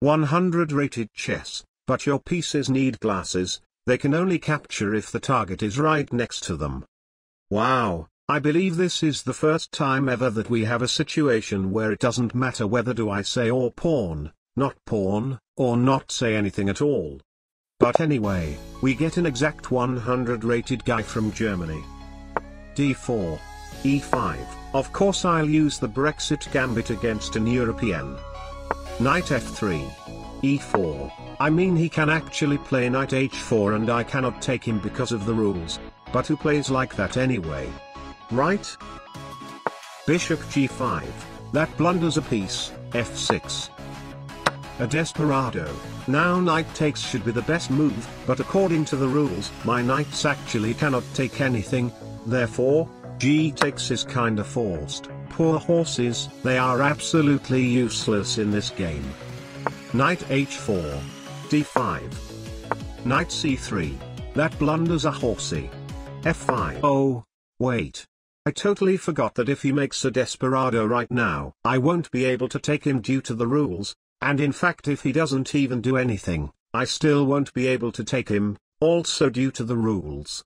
100 rated chess, but your pieces need glasses, they can only capture if the target is right next to them. Wow, I believe this is the first time ever that we have a situation where it doesn't matter whether do I say or pawn, not pawn, or not say anything at all. But anyway, we get an exact 100 rated guy from Germany. d4. e5, of course I'll use the Brexit gambit against an European. Knight f3. e4, I mean he can actually play knight h4 and I cannot take him because of the rules, but who plays like that anyway? Right? Bishop g5, that blunders a piece, f6. A desperado, now knight takes should be the best move, but according to the rules, my knights actually cannot take anything, therefore, g takes is kinda forced, poor horses, they are absolutely useless in this game. Knight h4. d5. Knight c3, that blunders a horsey. f5. Oh, wait. I totally forgot that if he makes a desperado right now, I won't be able to take him due to the rules, and in fact if he doesn't even do anything, I still won't be able to take him, also due to the rules.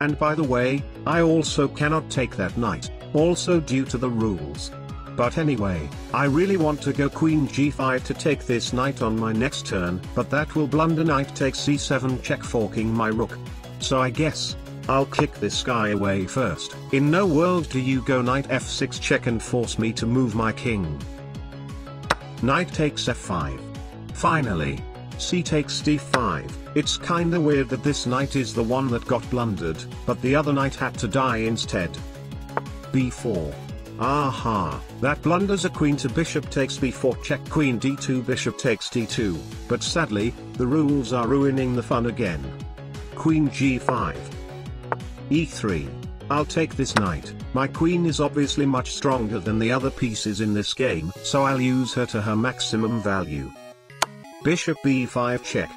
And by the way, I also cannot take that knight, also due to the rules. But anyway, I really want to go queen g5 to take this knight on my next turn, but that will blunder knight takes c7 check forking my rook. So I guess, I'll kick this guy away first. In no world do you go knight f6 check and force me to move my king. Knight takes f5. Finally. c takes d5. It's kinda weird that this knight is the one that got blundered, but the other knight had to die instead. B4. Aha, that blunders a queen to bishop takes b4 check queen d2 bishop takes d2, but sadly, the rules are ruining the fun again. Queen g5 e3. I'll take this knight, my queen is obviously much stronger than the other pieces in this game, so I'll use her to her maximum value. Bishop b5 check.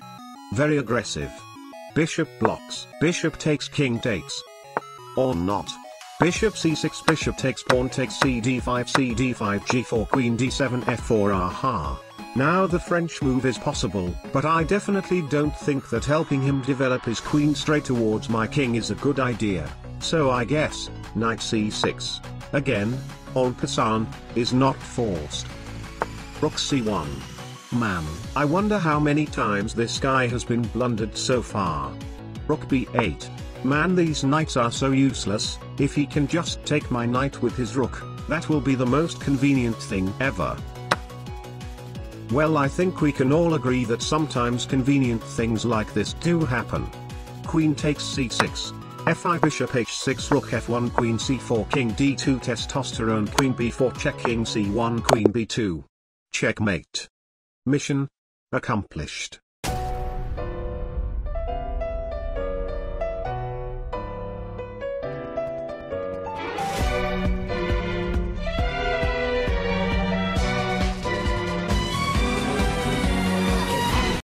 Very aggressive. Bishop blocks. Bishop takes king takes. Or not. Bishop c6 bishop takes pawn takes cd5 cd5 g4 queen d7 f4 aha. Now the French move is possible, but I definitely don't think that helping him develop his queen straight towards my king is a good idea, so I guess, knight c6, again, en passant, is not forced. Rook c1. Man, I wonder how many times this guy has been blundered so far. Rook b8. Man these knights are so useless, if he can just take my knight with his rook, that will be the most convenient thing ever. Well I think we can all agree that sometimes convenient things like this do happen. Queen takes c6. f5 bishop h6 rook f1 queen c4 king d2 testosterone queen b4 check king c1 queen b2. Checkmate. Mission accomplished.